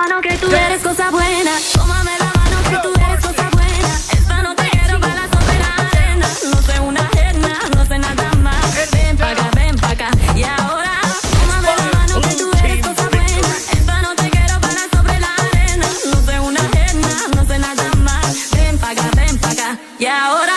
mano que tú eres cosa buena. Tómame la mano que tú eres cosa buena. Esta no te quiero para sobre la arena. No sé una agenda, no sé nada más. Ven pa' acá, ven pa' acá. Y ahora, tómame la mano que tú eres cosa buena. Esta no te quiero para sobre la arena. No sé una agenda, no sé nada más. Ven pa' acá, ven pa' acá. Y ahora.